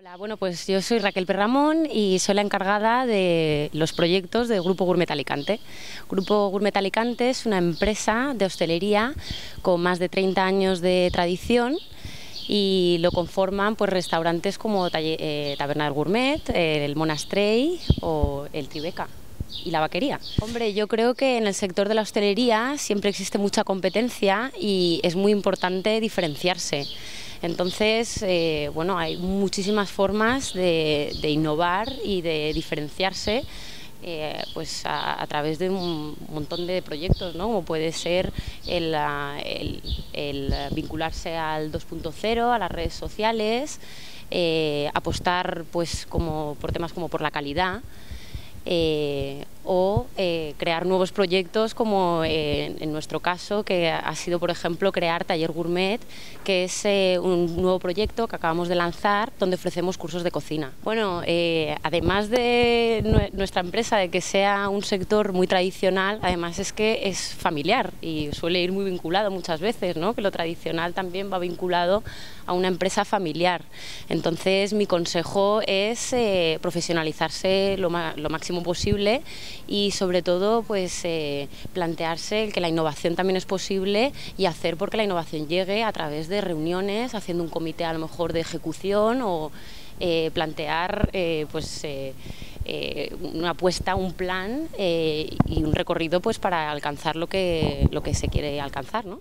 Hola, bueno, pues yo soy Raquel Perramón y soy la encargada de los proyectos del Grupo Gourmet Alicante. Grupo Gourmet Alicante es una empresa de hostelería con más de 30 años de tradición y lo conforman pues restaurantes como eh, Taberna del Gourmet, el Monastrey o el Tribeca y la vaquería. Hombre, yo creo que en el sector de la hostelería siempre existe mucha competencia y es muy importante diferenciarse. Entonces, eh, bueno, hay muchísimas formas de, innovar y de diferenciarse. Eh, pues a, través de un montón de proyectos, ¿no? como puede ser el, vincularse al 2.0, a las redes sociales, eh, apostar pues como por temas como por la calidad. Eh, o eh, crear nuevos proyectos como eh, en nuestro caso que ha sido por ejemplo crear Taller Gourmet que es un nuevo proyecto que acabamos de lanzar donde ofrecemos cursos de cocina. Bueno, además de nuestra empresa de que sea un sector muy tradicional, además es que es familiar y suele ir muy vinculado muchas veces, ¿no? que lo tradicional también va vinculado a una empresa familiar. Entonces mi consejo es profesionalizarse lo, lo máximo posible y sobre todo pues eh, plantearse que la innovación también es posible y hacer porque la innovación llegue a través de reuniones, haciendo un comité a lo mejor de ejecución o eh, plantear eh, pues una apuesta, un plan y un recorrido pues para alcanzar lo que, lo que se quiere alcanzar. ¿no?